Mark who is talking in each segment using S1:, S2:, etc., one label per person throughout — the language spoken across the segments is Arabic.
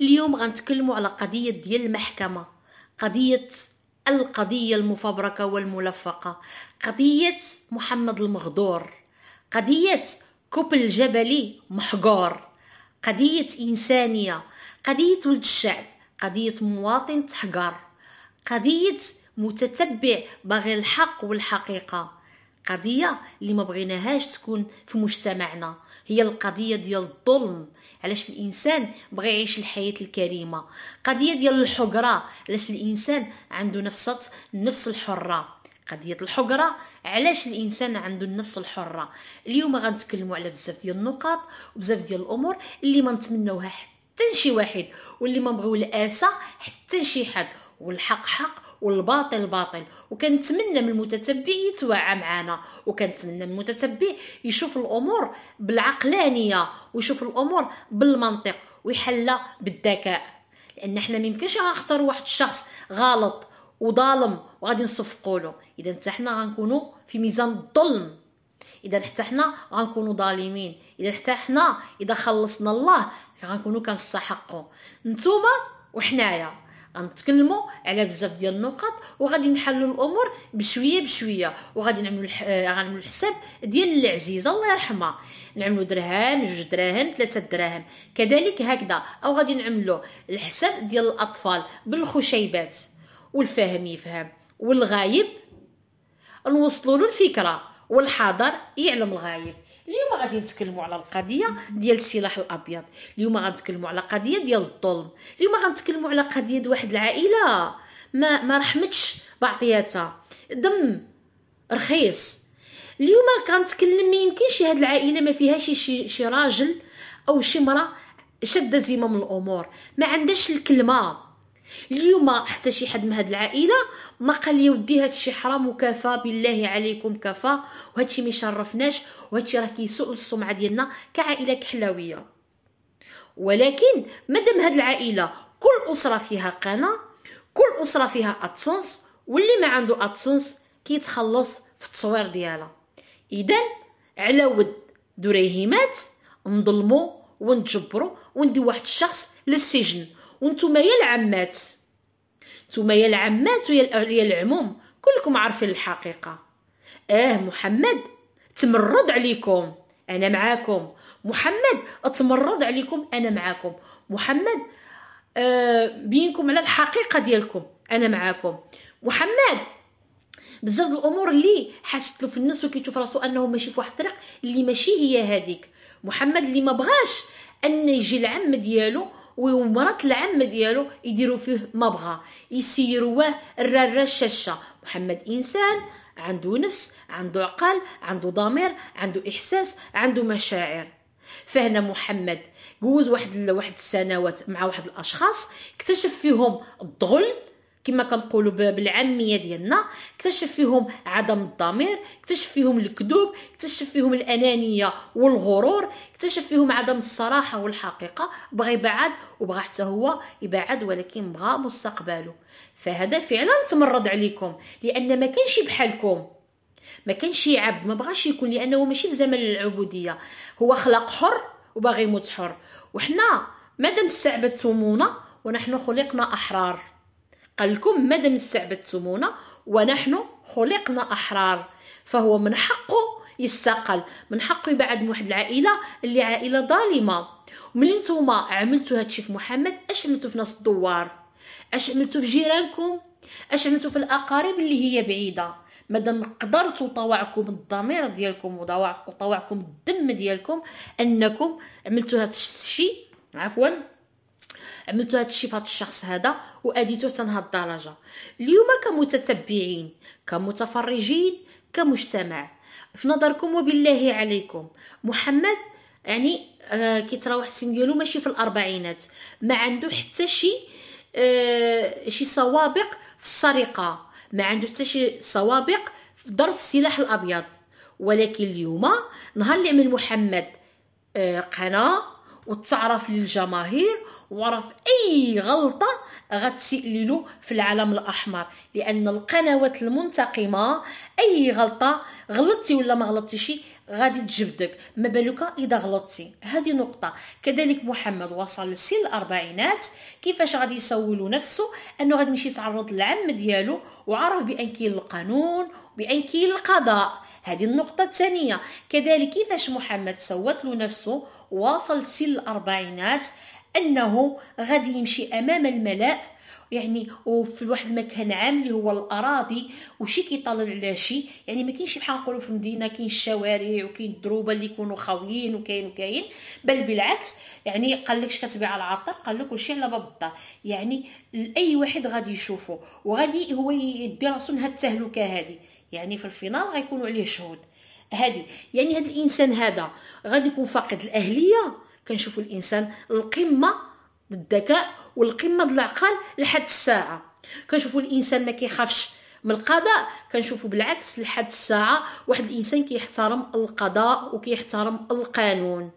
S1: اليوم غنتكلموا على قضية ديال المحكمة قضية القضية المفبركة والملفقة قضية محمد المغدور قضية كوبل الجبلي محقور قضية إنسانية قضية ولد الشعب قضية مواطن تحقر قضية متتبع باغي الحق والحقيقة. قضية اللي ما بغيناهاش تكون في مجتمعنا. هي القضية ديال الظلم. علاش الإنسان بغى يعيش الحياة الكريمة؟ قضية ديال الحقرة علاش الإنسان عنده نفس النفس الحرة؟ قضية الحقرة علاش الإنسان عنده النفس الحرة؟ اليوم غنتكلموا على بزاف ديال النقاط وبزاف ديال الأمور اللي ما نتمنوها حتى شي واحد واللي ما بغيو الآسى حتى شي حد. والحق حق والباطل باطل وكنتمنى من المتتبع يتوعى معنا وكنتمنى من المتتبع يشوف الأمور بالعقلانية ويشوف الأمور بالمنطق ويحلها بالذكاء. لأن إحنا ما يمكنش نختار واحد الشخص غلط وظالم وغادي نصفقوا له إذا حتى حنا غنكونوا في ميزان الظلم. إذا حتى حنا غنكونوا ظالمين. إذا حتى حنا إذا خلصنا الله غنكونوا كنستحقوا. نتوما وحنايا. غنتكلموا على بزاف ديال النقط وغادي نحلوا الأمور بشوية بشوية وغادي نعملوا الح... غنعملوا الحساب ديال العزيزة الله يرحمها. نعملوا درهم جوج دراهم ثلاثة دراهم. كذلك هكذا. أو غادي نعملوا الحساب ديال الأطفال بالخشيبات. والفاهم يفهم. والغايب نوصلوا له الفكرة. والحاضر يعلم الغايب. اليوم غادي نتكلموا على القضية ديال السلاح الأبيض. اليوم غنتكلموا على قضية ديال الظلم. اليوم غنتكلموا على قضية واحد العائلة ما ما رحمتش بعطياتها. دم رخيص. اليوم كنتكلم ما يمكنش هاد العائلة ما فيهاش شي شي راجل أو شي مرأة شادة زمام الأمور. ما عندهاش الكلمة. اليوم حتى شي حد من هاد العائلة ما قال لي ودي هادشي حرام وكفى بالله عليكم كفى وهادشي ما يشرفناش وهادشي راه كيسوء السمعه ديالنا كعائلة كحلاوية. ولكن مادام هاد العائلة كل أسرة فيها قناة كل أسرة فيها ادسنس واللي ما عنده ادسنس كيتخلص في التصوير ديالها. اذا على ود دريهمات نظلمو ونتجبرو وندي واحد الشخص للسجن. وأنتم يا العمات. نتوما يا العمات ويا العموم كلكم عارفين الحقيقة. آه محمد تمرد عليكم. أنا معاكم. محمد اتمرد عليكم أنا معاكم. محمد آه بينكم على الحقيقة ديالكم أنا معاكم. محمد بزاف الأمور اللي حست له في الناس وكيشوف راسو أنه ماشي في واحد الطريق اللي ماشي هي هذيك. محمد اللي ما بغاش أن يجي العم ديالو ومرات العم ديالو يديروا فيه ما بغا يسيروه الرارة الشاشة. محمد إنسان عنده نفس عنده عقل عنده ضمير عنده إحساس عنده مشاعر. فهنا محمد جوز واحد واحد السنوات مع واحد الأشخاص اكتشف فيهم الضغل كما كنقولوا بالعامية ديالنا اكتشف فيهم عدم الضمير اكتشف فيهم الكذوب اكتشف فيهم الأنانية والغرور اكتشف فيهم عدم الصراحة والحقيقة بغى يبعد وبغى حتى هو يبعد ولكن بغى مستقبله. فهذا فعلا تمرد عليكم لأن ما كانش بحالكم. ما كانش عبد ما بغاش يكون لأنه ماشي في زمن العبوديه هو خلق حر وباغي يموت حر. وحنا مادام استعبدتمونا ونحن خلقنا أحرار. قال لكم مادام استعبدتمونا ونحن خلقنا أحرار. فهو من حقه يستقل من حقه يبعد من واحد العائلة اللي عائلة ظالمة. وملي نتوما عملتوا هادشي في محمد أش عملتوا في ناس الدوار؟ أش عملتوا في جيرانكم؟ أش عملتوا في الأقارب اللي هي بعيدة؟ مادام قدرتوا طوعكم الضمير ديالكم وطوعكم الدم ديالكم أنكم عملتوا هاد الشيء عفوا عملتوا هذا الشيء في الشخص هذا واديتوه تنهى الدرجة. اليوم كمتتبعين كمتفرجين كمجتمع. في نظركم وبالله عليكم. محمد يعني آه كيتراوح السن ديالو ماشي في الأربعينات. ما عنده حتى شي آه شي سوابق في السرقة. ما عنده حتى شي سوابق في ضرب السلاح الأبيض. ولكن اليوم نهار اللي عمل محمد آه قناة وتعرف للجماهير وعرف أي غلطة غتسيء له في العالم الأحمر. لأن القنوات المنتقمة أي غلطة غلطتي ولا ما غلطتيش غادي تجبدك. ما بالك إذا غلطتي؟ هذه نقطة. كذلك محمد وصل لسن الأربعينات. كيفاش غادي يسول نفسه؟ أنه غادي يمشي يتعرض للعم ديالو وعرف بأن كاين القانون بان كاين القضاء. هذه النقطة الثانية. كذلك كيفاش محمد سوت له نفسه واصل سن الأربعينات؟ أنه غادي يمشي أمام الملأ يعني وفي واحد المكان عام اللي هو الأراضي وشي كيطلع على شي. يعني ما كاينش بحال نقولوا في المدينة كاين الشوارع وكاين الدروبه اللي يكونوا خاويين وكاين وكاين. بل بالعكس يعني قال لك كتبيع العطر؟ قال لك كلشي على باب الدار. يعني أي واحد غادي يشوفه وغادي هو يدي راسو لهاد التهلكة هذه يعني في الفينال غيكونوا عليه شهود. هذه يعني هذا الإنسان هذا غادي يكون فاقد الأهلية؟ كنشوفوا الإنسان القمة الذكاء والقمة د العقل لحد الساعة. كنشوفوا الإنسان ما كيخافش من القضاء كنشوفوا بالعكس لحد الساعة واحد الإنسان كيحترم القضاء وكيحترم القانون.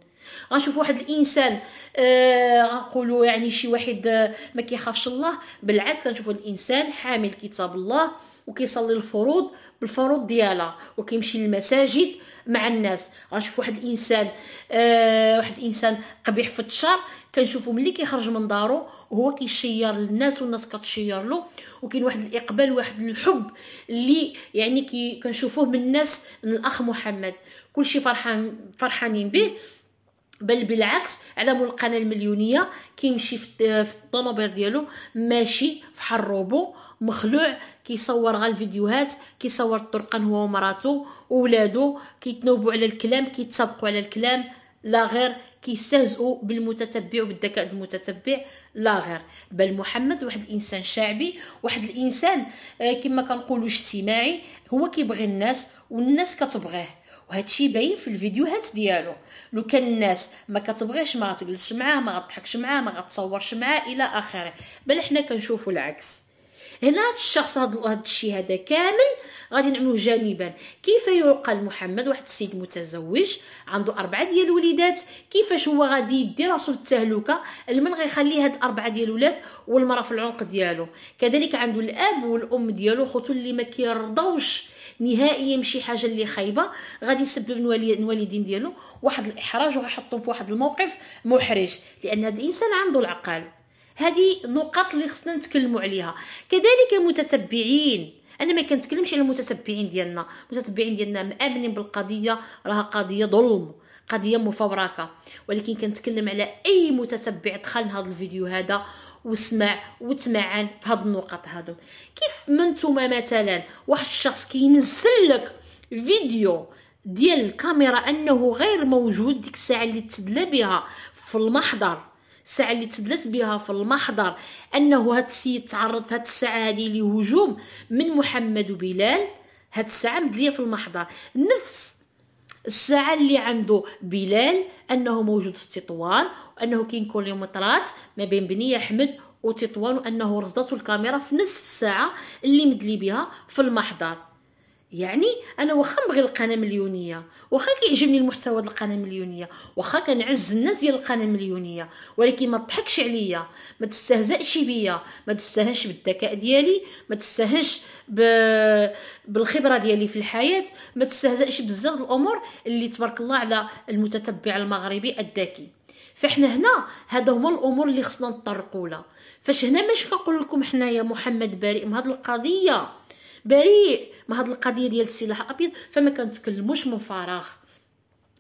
S1: غنشوف واحد الإنسان آه غنقولوا يعني شي واحد آه ما كيخافش الله بالعكس غنشوفوا الإنسان حامل كتاب الله وكيصلي الفروض بالفروض ديالها وكيمشي للمساجد مع الناس. غنشوف واحد الإنسان آه واحد الإنسان قبيح في الشر كنشوفو ملي كيخرج من دارو وهو كيشير للناس والناس كتشير له. وكاين واحد الإقبال واحد الحب اللي يعني كنشوفوه من الناس من الأخ محمد. كلشي فرحان فرحانين به. بل بالعكس على مول القناة المليونية كيمشي في الطوموبيل ديالو ماشي في حروبو مخلوع كيصور غا الفيديوهات كيصور الطرقان هو ومراته وولادو كيتنوبوا على الكلام كيتسابقوا على الكلام لا غير كيستهزئوا بالمتتبع وبالذكاء المتتبع لا غير. بل محمد واحد الإنسان شعبي واحد الإنسان آه، كما كنقولوا اجتماعي هو كيبغي الناس والناس كتبغيه. وهذا الشيء باين في الفيديوهات ديالو. لو كان الناس ما كتبغيش ما غتجلسش معاه ما غتضحكش معاه ما غتصورش معاه إلى آخره. بل حنا كنشوفوا العكس. هنا هذا الشخص هذا الشيء هذا كامل غادي نعملوه جانبا. كيف يعقل محمد واحد السيد متزوج؟ عنده أربعة ديال الوليدات. كيفاش هو غادي يدي راسو للتهلكة؟ لمن غيخلي هاد اربعه ديال الولاد والمرأة في العنق ديالو. كذلك عنده الأب والأم ديالو خوتو اللي ما كيرضوش نهائيا بشي حاجة اللي خايبة. غادي يسبب الوالدين ديالو واحد الإحراج وغيحطو في واحد الموقف محرج لأن هذا الإنسان عنده العقل. هذه نقاط اللي خصنا نتكلموا عليها. كذلك المتتبعين. أنا ما كنتكلمش على المتتبعين ديالنا. المتتبعين ديالنا مآمنين بالقضية. راها قضية ظلم. قضية مفبركة. ولكن كنتكلم على أي متتبع دخل هذا الفيديو هذا وسمع وتمعن في هاد النقط هادو كيف ما نتوما مثلا واحد الشخص كينزل لك فيديو ديال الكاميرا أنه غير موجود ديك الساعة اللي تدلى بها في المحضر؟ الساعة اللي تدلت بها في المحضر أنه هاد السيد تعرض في هاد الساعة هذه لهجوم من محمد وبلال. هاد الساعة مدلية في المحضر. نفس الساعة اللي عنده بلال أنه موجود في تطوان وأنه كاين كيلومترات ما بين بني أحمد وتطوان وأنه رصدته الكاميرا في نفس الساعة اللي مدلي بها في المحضر. يعني أنا واخا نبغي القناة مليونية واخا كيعجبني المحتوى ديال القناة مليونية واخا كنعز الناس ديال القناة مليونية ولكن ما تضحكش عليا ما تستهزئش بيا ما تستهنش بالذكاء ديالي ما تستهنش ب... بالخبرة ديالي في الحياة ما تستهزئش بزاف الأمور اللي تبارك الله على المتتبع المغربي الذكي. فإحنا هنا هذا هما الأمور اللي خصنا نطرقوا لها. فاش هنا ماشي كنقول لكم حنايا محمد بريء من هذه القضية؟ بريء من هاد القضية ديال السلاح الأبيض فما كنتكلموش من فراغ.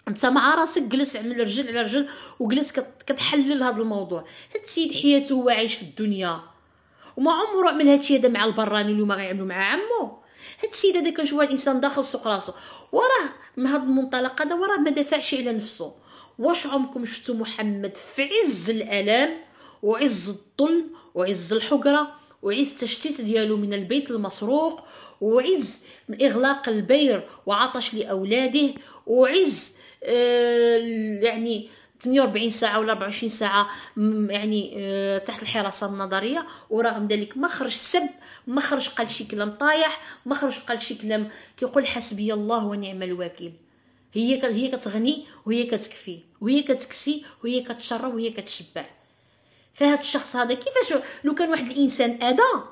S1: أنت مع راسك جلس عمل رجل على رجل وجلس كتحلل هذا الموضوع. هاد السيد حياته هو عايش في الدنيا. وما عمره عمل هادشي هذا مع البراني اللي ما غيعملوا مع عمو. هاد السيد هذا كنشوف الإنسان داخل سوق راسو. وراه من هذا المنطلق هذا وراه ما دافعش على نفسه واش عمركم شفتوا محمد في عز الالام وعز الظلم وعز الحقره وعز التشتيت ديالو من البيت المسروق وعز من إغلاق البير وعطش لأولاده وعز آه يعني 48 ساعة ولا 24 ساعة يعني آه تحت الحراسة النظرية. ورغم ذلك ما خرج سب ما خرج قال شي كلام طايح ما خرج قال شي كلام كيقول حسبي الله ونعم الوكيل. هي هي كتغني وهي كتكفي وهي كتكسي وهي كتشرب وهي كتشبع. فهاد الشخص هذا كيفاش لو كان واحد الإنسان أذى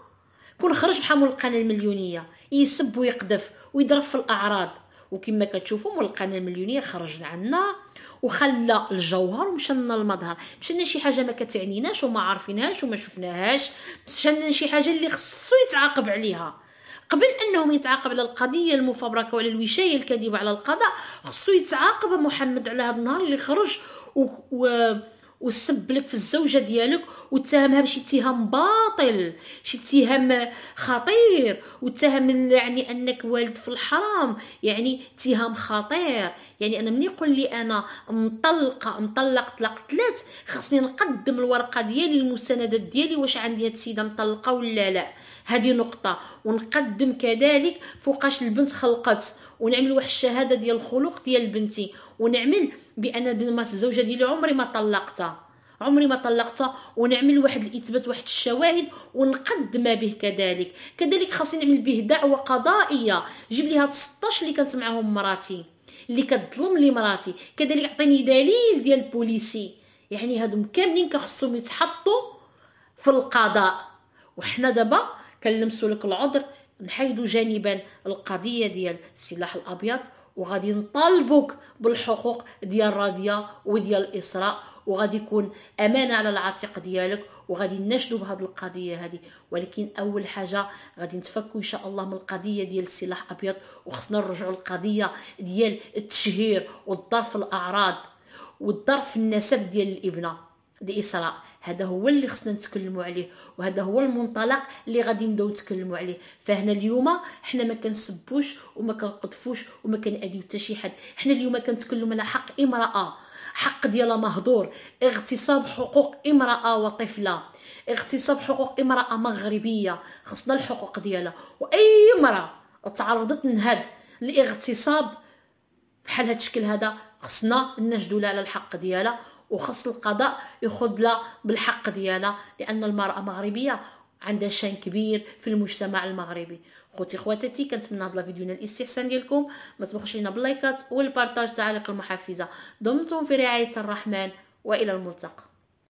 S1: كون خرج بحال القناه المليونية يسب ويقذف ويضرب في الأعراض. وكما كتشوفوا مول القناه المليونية خرج عنا وخلى الجوهر ومشى لنا المظهر. مشى لنا شي حاجة ما كتعنيناش وما عارفينهاش وما شفناهاش. مشى لنا شي حاجة اللي خصو يتعاقب عليها. قبل انه يتعاقب على القضية المفبركة وعلى الوشاية الكاذبه على القضاء خصو يتعاقب محمد على هذا النهار اللي خرج و, و... وسب لك في الزوجة ديالك واتهمها بشي اتهام باطل شي اتهام خطير واتهم يعني أنك والد في الحرام يعني اتهام خطير. يعني أنا من يقول لي أنا مطلقة مطلق طلق ثلاث خصني نقدم الورقة ديالي المستندات ديالي واش عندي هاد السيدة مطلقة ولا لا. هذه نقطة. ونقدم كذلك فوقاش البنت خلقت. ونعمل واحد الشهادة ديال الخلق ديال بنتي. ونعمل بأن ما الزوجة ديالي عمري ما طلقتها عمري ما طلقتها ونعمل واحد الإثبات واحد الشواهد ونقدم به كذلك. كذلك خاصني نعمل به دعوة قضائية. جيب لي هاد 16 اللي كانت معاهم مراتي. اللي كتظلم لي مراتي. كذلك عطيني دليل ديال البوليسي. يعني هادو كاملين كخصهم يتحطوا في القضاء. وحنا دابا كنلمسوا لك العذر نحيدوا جانبا القضية ديال السلاح الأبيض وغادي نطالبوك بالحقوق ديال راديا وديال الاسراء وغادي يكون أمانة على العاتق ديالك وغادي نشدوا بهذه القضية هذه. ولكن أول حاجة غادي نتفكوا إن شاء الله من القضية ديال السلاح أبيض وخصنا نرجعوا للقضية ديال التشهير والظرف الأعراض والظرف النسب ديال الإبنة. لإسراء. هذا هو اللي خصنا نتكلموا عليه وهذا هو المنطلق اللي غادي نبداو نتكلموا عليه. فهنا اليوم حنا ما كنسبوش وما كنقذفوش وما كنأذيو حتى شي حد. حنا اليوم كنتكلموا على حق امرأة حق ديالها مهدور اغتصاب حقوق امرأة وطفلة. اغتصاب حقوق امرأة مغربية خصنا الحقوق ديالها. وأي امرأة تعرضت لهذا الاغتصاب بحال هذا الشكل هذا خصنا نجدوا لها على الحق ديالها. وخص القضاء ياخذ لها بالحق ديالها لأن المرأة مغربية عندها شان كبير في المجتمع المغربي. خوتي خواتاتي كنتمنى هذا الفيديو ينال الاستحسان ديالكم. ما تبخلوش لينا باللايكات والبارطاج تعالق المحفزة. دمتم في رعاية الرحمن وإلى الملتقى.